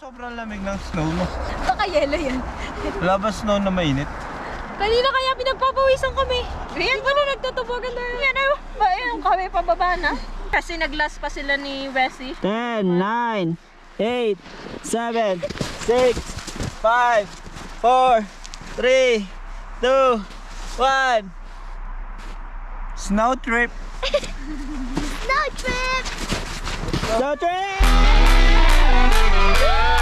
Sobrang lamig ng snow mo. Baka yelo yan. Wala ba snow na mainit? Kanina kaya pinagpapawisan kami. Ayan ba na nagtatubogan tayo? Yan o. Ba, ayun, kami pababa na. Kasi naglas pa sila ni Wesley. 10, 9, 8, 7, 6, 5, 4, 3, 2, 1. Snow trip. Snow trip! Snow trip! Woo!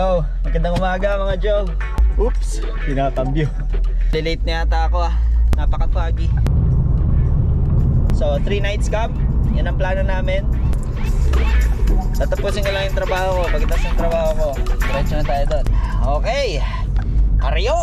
Yo, magandang umaga mga Joe. Oops, pinakambyo. Late na yata ako ah. Napaka-foggy. So, 3 nights camp. Yan ang plano namin. Tatapusin ko lang yung trabaho ko. Pagkatapos ng trabaho ko, diretso na tayo doon. Okay. Karyo!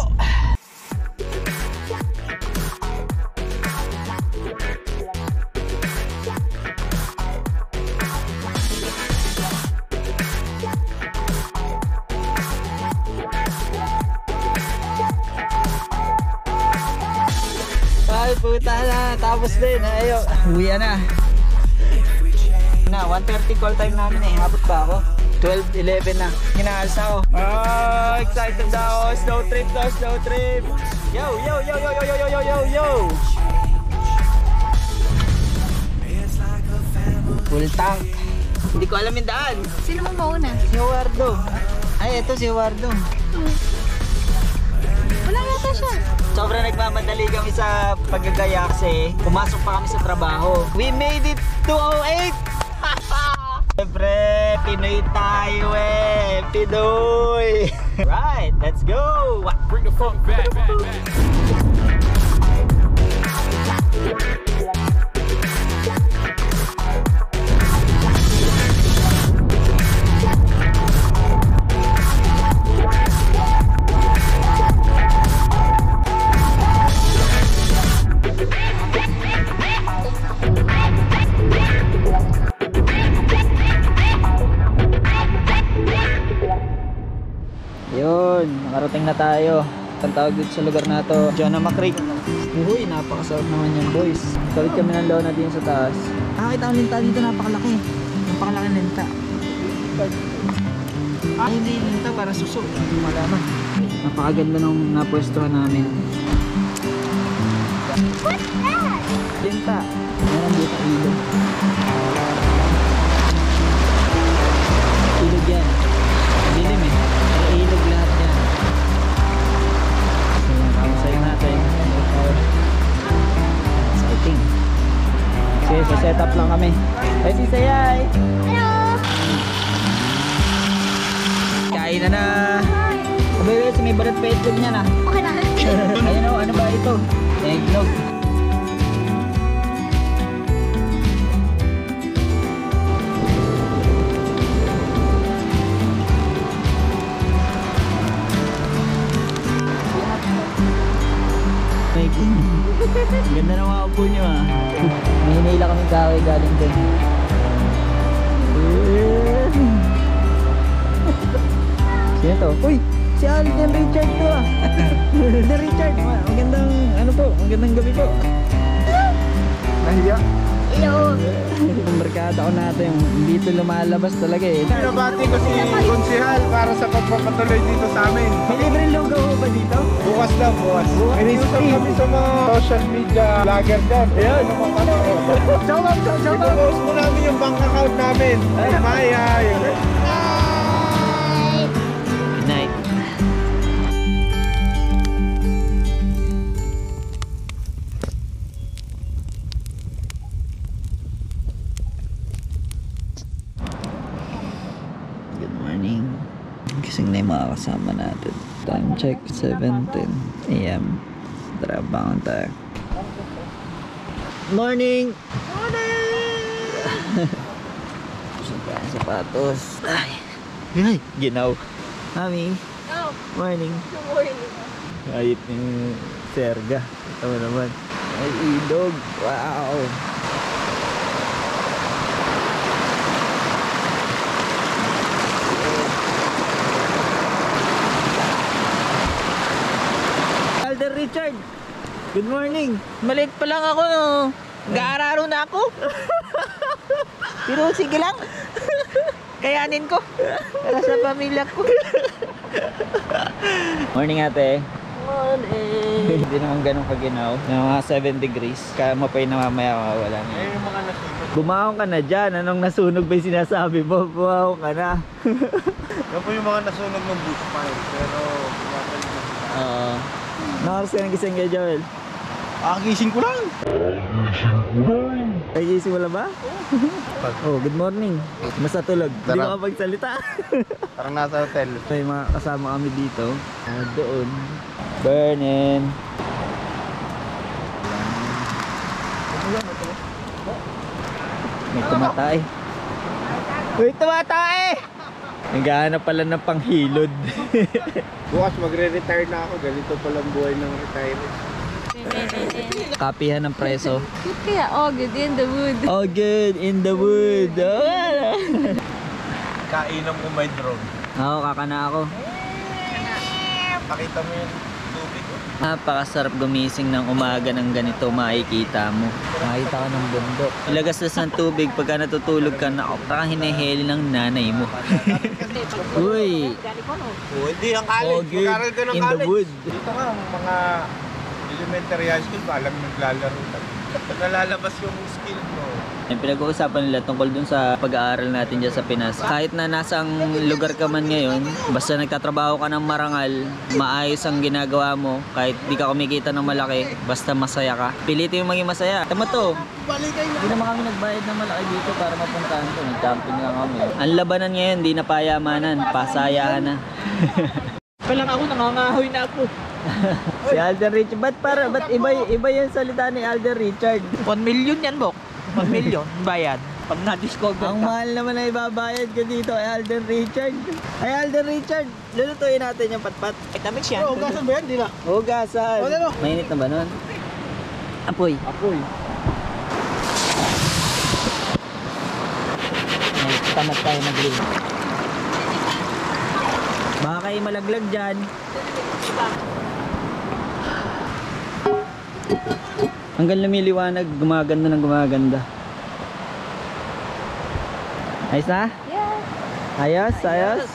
Ay, puta na. Tapos din. Ayaw. Uwi na. Na, 1.30 call time namin eh. Habot pa ako. 12, 11 na. Hinaalis na ako. Ah, excited na ako. Snow trip to, snow trip. Yo, yo, yo, yo, yo, yo, yo, yo, yo, yo. Full tank. Hindi ko alam yung daan. Sino mo mauna? Si Wardo. Ay, ito si Wardo. Wala yata siya. Sobrang nagmamadali kami sa paggagaya kasi pumasok pa kami sa trabaho. We made it 208! Siyempre, Pinoy tayo eh! Pinoy! right, let's go! Bring the funk back. back, back. Tawag dito sa lugar na to, Jonah Creek. Uy, napakasarap naman yan boys. Tawid kami ng lona din sa taas. Nakakita ang linta dito, napakalaki. Napakalaki linta. Ah, hindi nito para susok. Hindi malaman. Napakaganda nung napwestuhan namin. Linta. Meron dito. Ilog Kasi sa setup lang kami. Ay, si Sayay! Kain na na! Abay, wait, may balat pa itlog niya na. Okay na. Ayun o, ano ba ito? Eggnog. Ganda ng mga upo niyo ah. Kahoy galing dun. Sino to? Uy! Si Alden Richard to ah! Alden Richard! Ma- Magandang, ano po, magandang gabi po. Nahiya. Hello. Yung barkada ko natin, hindi ito lumalabas talaga eh. Pinabati ko si Konsihal para sa pagpapatuloy dito sa amin. May libreng logo ko ba dito? Bukas lang, bukas. Iniusap kami sa mga social media vlogger dyan. Ayan. Shout out, shout out! Ipopost mo namin yung bank account namin. Maya, yun. Check, 7.10 a.m. Tara, bangon tayo. Morning! Morning! Sapatos. Ay! Ay! Ginaw. Mami, Oh, morning. good morning. Ayit ni Serga. Ito mo naman. Ay, ilog. Wow! Alder Richard! Good morning! Maliit pa lang ako, no? Gaararo na ako. Pero sige lang. Kayanin ko. Para sa pamilya ko. Morning ate. Morning. Hindi naman ganun kaginaw. Na mga 7 degrees. Kaya mo pa yung namamaya mawawala na. Eh, yung mga nasunog. Bumaon ka na dyan. Anong nasunog ba yung sinasabi mo? Bumaon ka na. Yan po yung mga nasunog ng bushfire. Pero, bumabalik na. Oo. Nakaras ka ng gising kay Joel. Ah, gising ko lang. Ay, gising wala ba? oh, good morning. Basta tulog. Hindi Tara. ka makapagsalita. Parang nasa hotel. May mga kasama kami dito. Ah, doon. Burnin. May tumatay. May tumatay! Naghahanap pala ng panghilod. Bukas magre-retire na ako. Ganito palang buhay ng retirement. Kapihan ng preso. Cute kaya, oh, good in the wood. Oh, good. In the wood. Oh. Kainom ko may drone. Oo, kakana ako. Pakita mo yung tubig ko. Napakasarap gumising ng umaga ng ganito, makikita mo. Makita ka ng bundok. Ilagastas ng tubig pagka natutulog ka na, parang hiniheli ng nanay mo. Uy! Oh, hindi ang Oh, college. good. Ka ng In the college. wood. Dito nga, mga elementary high school pa, alam naglalaro lang. Nalalabas yung skill mo. Yung pinag-uusapan nila tungkol dun sa pag-aaral natin dyan sa Pinas. Kahit na nasang lugar ka man ngayon, basta nagtatrabaho ka ng marangal, maayos ang ginagawa mo, kahit di ka kumikita ng malaki, basta masaya ka. Pilitin yung maging masaya. Tama to. Hindi naman kami nagbayad ng malaki dito para mapuntahan to. Nag-camping lang kami. Ang labanan ngayon, di na payamanan, pasayahan na. Palang ako, nangangahoy na ako. si Alden Richard, ba't para, ba't iba, iba yung salita ni Alden Richard? 1 million yan, Bok. 1 million, bayad. Pag na-discover Ang ka. mahal naman na ibabayad ko dito ay Alden Richard. Ay Alden Richard, lulutuin natin yung patpat. Vitamins yan. ba yan? Di na. Hugasan. O, ano? Mainit na ba nun? Apoy. Apoy. May tamad tayo mag-grill. Baka kayo malaglag dyan. Hanggang lumiliwanag, gumaganda ng gumaganda. Ayos na? Yeah. Ayos, ayos.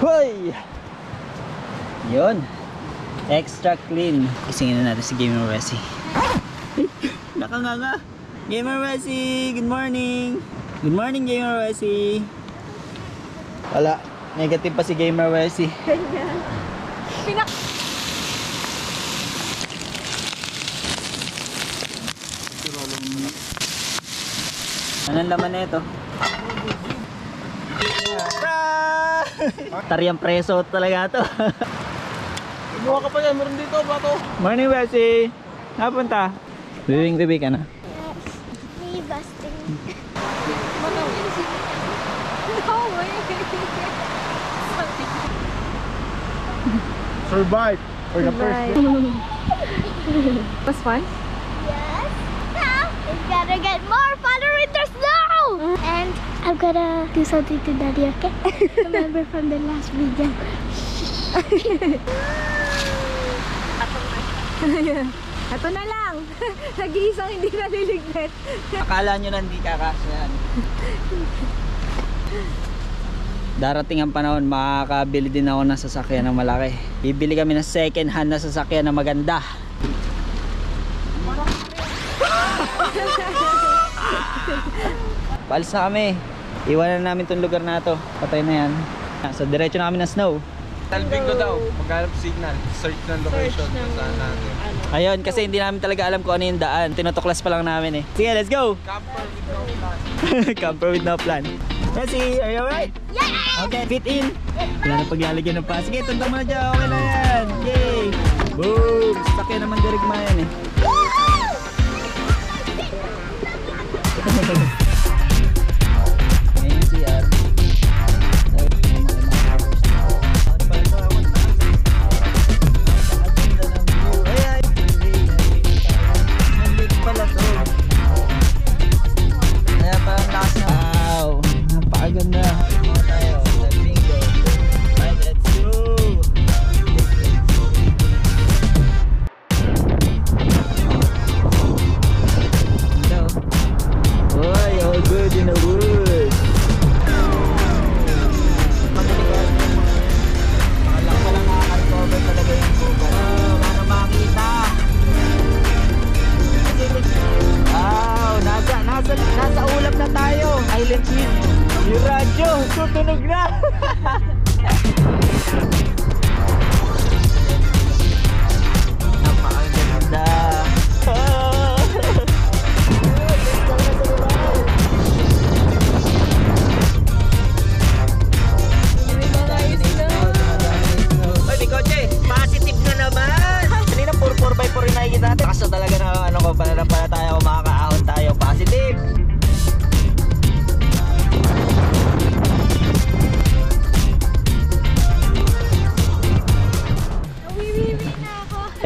Hoy! Yun. Extra clean. Isingin na natin si Gamer Wessie. Nakanganga. Gamer Wessie, good morning. Good morning, Gamer Wessie. Wala. Negative pa si Gamer Wessie. Ganyan. Pinak... Anong laman na ito? Tariang preso talaga to. Kumuha ka pa yan. Meron dito. Bato. Morning, Bessie. Napunta. Bibing bibi ka na. Survive. For the first Was fun? Yes. Now we gotta get more followers now. And I'm gonna do something to Daddy, okay? Remember from the last video. Ito na lang. Nag-iisang hindi naliligpit. Akala nyo na hindi kakasyan. Darating ang panahon, makakabili din ako ng sasakyan na malaki. Bibili kami ng second hand na sasakyan na maganda. Paalis na kami. Iwanan namin tong lugar na to. Patay na yan. So, diretso na kami ng snow. Talbing ko daw, maghanap signal, search ng location Search ng, saan natin. ano. Ayun, kasi hindi namin talaga alam kung ano yung daan. Tinutuklas pa lang namin eh. Sige, let's go! Camper with no plan. Camper with no plan. Messi, are you alright? Yeah! Okay, fit in. Wala na paglalagyan ng pa. Sige, tundang mo na dyan. Okay na yan. Yay! Boom! Sakya naman dirigma yan eh. Ngayon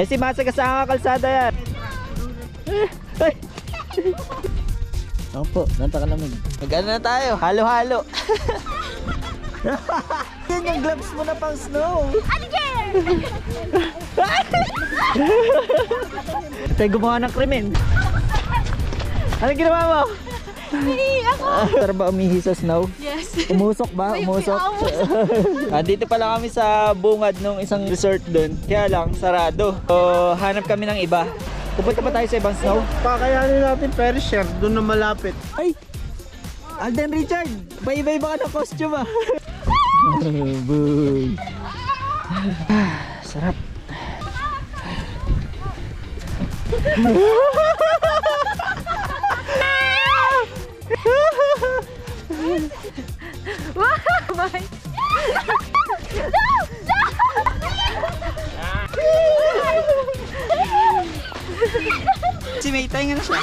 ako. Eh si Masa kasama kalsada yan. Ay. Opo, napakalamig. Mag-ano na tayo? Halo-halo. Yan yung gloves mo na pang snow. Alligator! Tayo gumawa ng krimen. Ano ginawa mo? Hindi ako. Tara ba umihi sa snow? Yes. Umusok ba? Umusok? ah, dito pala kami sa bungad ng isang resort doon. Kaya lang, sarado. So, hanap kami ng iba. Pupunta pa tayo sa ibang snow. Pakayanin natin Perisher, doon na malapit. Ay! Alden Richard! Paiba-iba ka ng costume ah! Boy! Sarap! Bye. Si May, tayo nga na siya!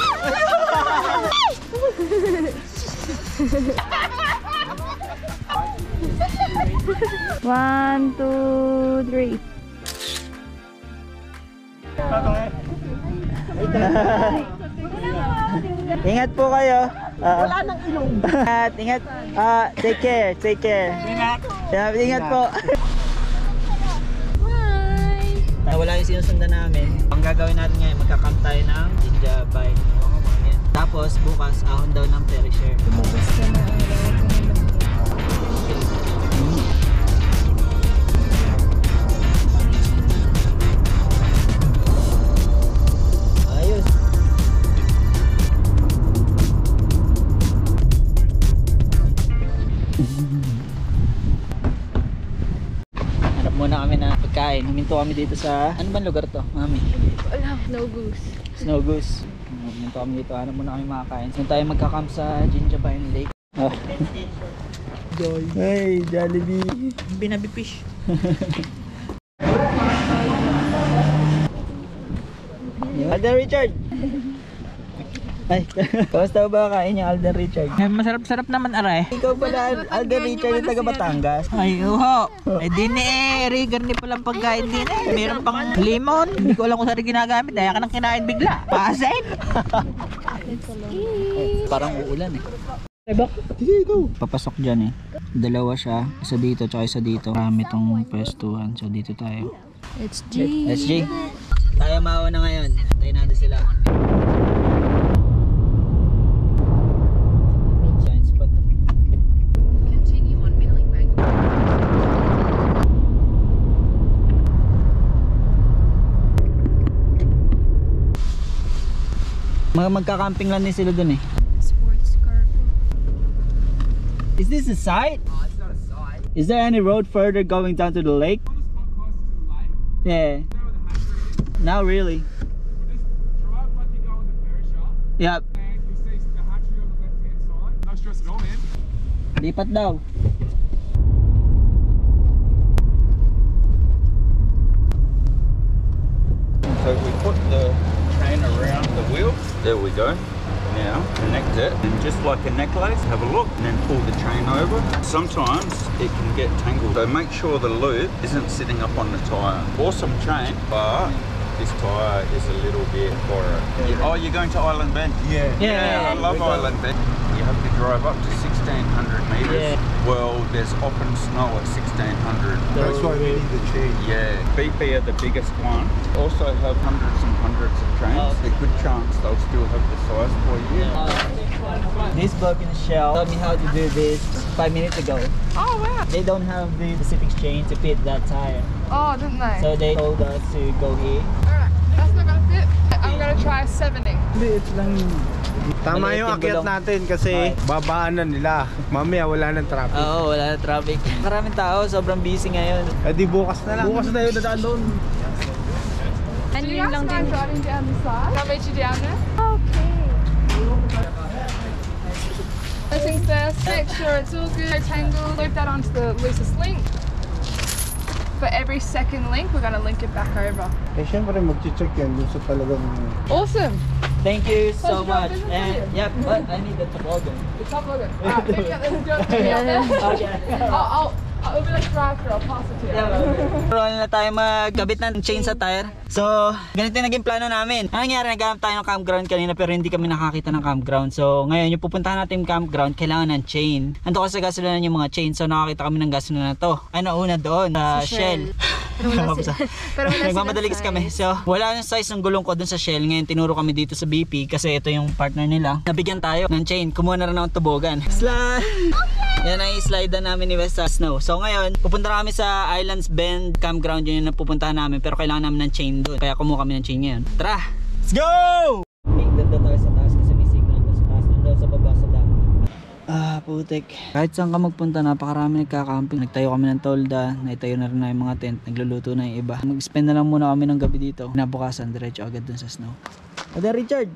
One, two, three. Ingat po kayo! Wala nang ilong! Ingat, ingat! Ah, take care, take care! Ingat! ingat po! Bye. Ah, wala yung sinusundan namin. Ang gagawin natin ngayon, magka-camp tayo ng Jinja Bike. Tapos bukas, ahon daw ng Perisher. Ayos. Pagkain. Huminto kami dito sa... Ano bang lugar to, mami? Wala, no goose. Snow Goose. Huminto kami dito. Hanap muna kami makakain. Doon tayo magka-camp sa Jinjabayan Lake. Oh. Joy. Hey, Jollibee. Binabi fish. Alden Richard! Ay, kamusta ba kain yung Alden Richard? Masarap-sarap naman aray. Ikaw pala, Alden Richard yung taga Batangas. Ay, uho. Eh, di ni eh. Rigar ni palang pagkain din eh. Meron pang lemon. Hindi ko alam kung saan ginagamit. Daya ka nang kinain bigla. Pasin. Parang uulan eh. Sige, ikaw. Papasok dyan eh. Dalawa siya. Isa dito, tsaka isa dito. Marami tong pwestuhan. So dito tayo. It's G. SG. Tayo mauna ngayon. Tayo natin sila. Giant spot. Mga magka-camping lang din sila dun eh. Sports car po. Is this a site? Is there any road further going down to the lake? Yeah. Now really. Drive like you go in the perisher, Yep. and you see like a necklace, have a look and then pull the chain over. Sometimes it can get tangled. So make sure the loop isn't sitting up on the tyre. Awesome chain, but this tyre is a little bit borrowed. Oh, you're going to Island Bend? Yeah. Yeah. I love Island Bend. You have to drive up to 1600 metres. Yeah. Well, there's often snow at 1600. That's why we need the chain. Yeah, BP are the biggest one. Also have hundreds and hundreds of trains. Oh. A good chance they'll still have the size for you. This Bobin Shell told me how to do this five minutes ago. Oh, wow. They don't have the specific chain to fit that tire. Oh, didn't they? So they told us to go here. Alright, that's not gonna fit. I'm gonna try 70. Tama Maliit yung yung akyat natin kasi babaan na nila. Mamaya wala nang traffic. Oo, wala na traffic. Maraming tao, sobrang busy ngayon. Eh di bukas na lang. Bukas na yun dadaan doon. And you lang din. driving down the side? Can I meet you down there? Okay. Things first, make sure it's all good. No tangle, loop that onto the loosest link. For every second link, we're gonna link it back over. Eh syempre mag-check yan dun sa talagang... Awesome. Thank you so Pleasure, much. business And with you. yep, but I need the toboggan. The top logo. Alright, pick me up there. Do you want to pick me up there? Okay. I'll, I'll, Be like it to you. Roll na tayo magkabit ng chain sa tire. So, ganito yung naging plano namin. Ano nangyari? Naghanap tayo ng campground kanina pero hindi kami nakakita ng campground. So, ngayon yung pupuntahan natin yung campground, kailangan ng chain. Ando kasi sa gasolinan yung mga chain. So, nakakita kami ng gasolinan na to. Ano una doon? Sa Shell. Pero wala si- pero wala kami. So, wala yung size ng gulong ko dun sa Shell. Ngayon, tinuro kami dito sa BP kasi ito yung partner nila. Nabigyan tayo ng chain. Kumuha na rin ng tubogan. Slide! Yan ang slide na namin ni West sa snow. So ngayon, pupunta na kami sa Islands Bend campground yun yung napupuntahan namin pero kailangan namin ng chain doon. Kaya kumuha kami ng chain ngayon. Tara! Let's go! Putik. Kahit saan ka magpunta, napakarami nagkakamping. Nagtayo kami ng tolda, naitayo na rin na yung mga tent, nagluluto na yung iba. Mag-spend na lang muna kami ng gabi dito. Nabukasan, diretso agad dun sa snow. Ate Richard,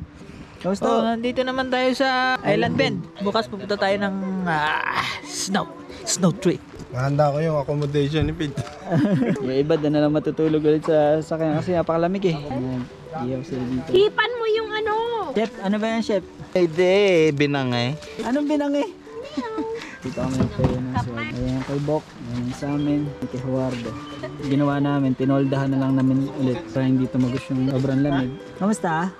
Kamusta? Oh, nandito naman tayo sa Island Bend. Bukas pupunta tayo ng ah, snow. Snow trip. Mahanda ko yung accommodation ni Pete. yung iba doon na lang matutulog ulit sa sakyan kasi napakalamig eh. Iyaw sila dito. Hipan mo yung ano. Chef, ano ba yan chef? Hindi, binangay. Anong binang eh? Dito kami nagtayo ng swag. Ayan yung kay Bok, ayan yung sa amin, yung kay Huardo. Ginawa namin, tinoldahan na lang namin ulit para hindi tumagos yung sobrang lamig. Kamusta?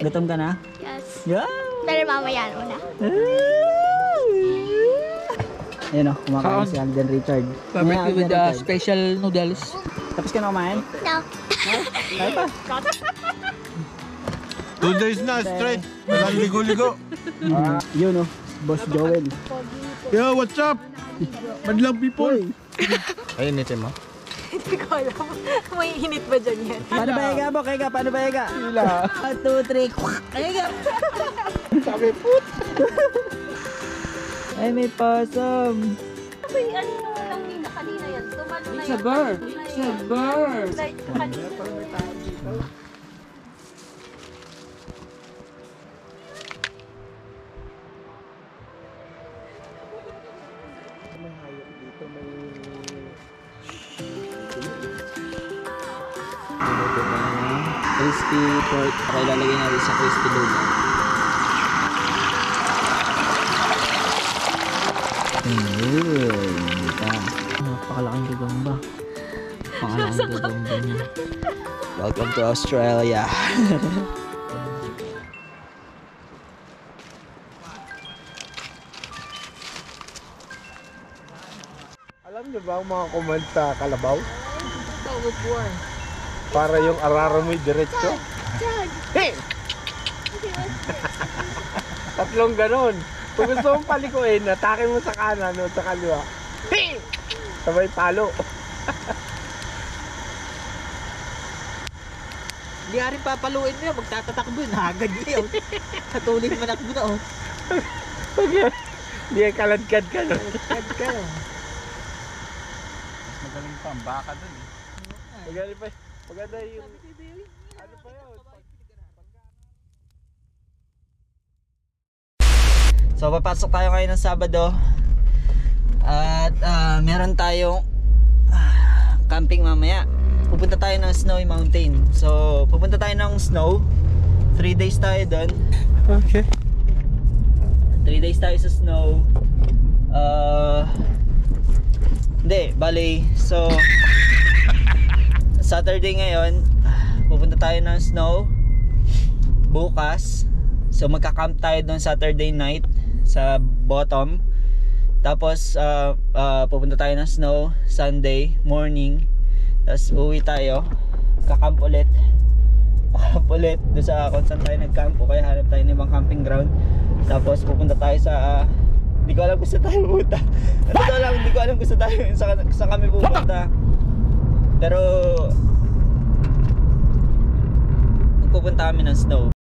Gutom ka na? Yes. Yeah! Pero mamaya una. Ayan o, kumakain si Alden Richard. Barbecue with the Richard. special noodles. Tapos ka na kumain? No. Kaya pa. Two days na straight. Walang ligo-ligo. Ah, yun o, Boss Joel. Yo, what's up? Madlang people. Ayun, ito mo. Hindi ko alam. May hinit ba dyan yan? Paano ba higa, Bok? Higa, paano ba higa? Hila. 1, 2, 3. Higa. Sabi put. Ay, may possum. May ano lang kanina yan. Tumalo na It's a bird. It's a bird. Like, kanina. Pork. Okay, lalagay natin sa crispy lulo. Ayun. Ito. Napakalaking gagamba. Napakalaking gagamba niya. Welcome to Australia. Alam niyo ba ang mga sa kalabaw? Para yung araro mo diretso. Hey! Tatlong ganon. Kung gusto mong palikuin, atake mo sa kanan o sa kaliwa. Hey! Sabay palo. Hindi ka rin papaluin niya. Magtatatakbo yun. Hagad niya. oh. Katuloy manakbo na. Oh. Hindi ay kaladkad ka no. Kad ka. Magaling pa ang baka dun eh. Magaling pa. Maganda yung... Ano pa yun? So papasok tayo ngayon ng Sabado. At ah, meron tayong ah, camping mamaya. Pupunta tayo ng Snowy Mountain. So pupunta tayo ng snow. 3 days tayo doon. Okay. 3 days tayo sa snow. Uh, hindi, bali. So, Saturday ngayon, pupunta tayo ng snow. Bukas. So, magka-camp tayo doon Saturday night sa bottom. Tapos, uh, uh, pupunta tayo ng snow Sunday morning. Tapos, uwi tayo. Kakamp ulit. Kakamp ulit doon sa kung saan tayo nag-camp o kaya hanap tayo ng ibang camping ground. Tapos, pupunta tayo sa ah, hindi ko alam kung saan tayo pupunta. Ano to lang, hindi ko alam kung saan tayo, saan, saan kami pupunta. Pero, pupunta kami ng snow.